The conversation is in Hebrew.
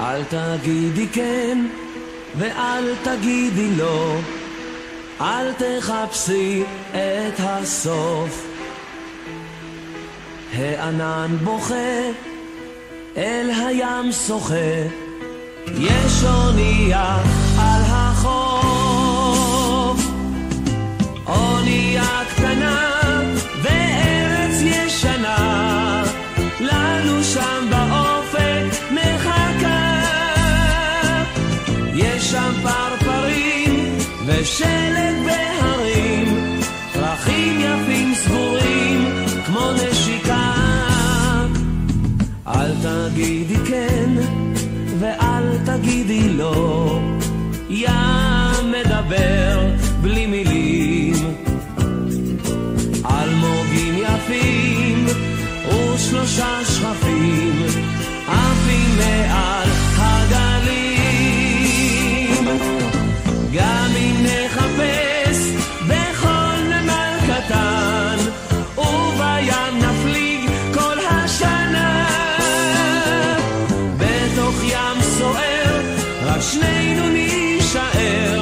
אל תגידי כן ואל תגידי לא, אל תחפשי את הסוף. הענן בוכה, אל הים שוחה, יש אונייה ושלג בהרים, פרחים יפים סגורים כמו נשיקה. אל תגידי כן ואל תגידי לא, ים מדבר בלי מילים. נישאר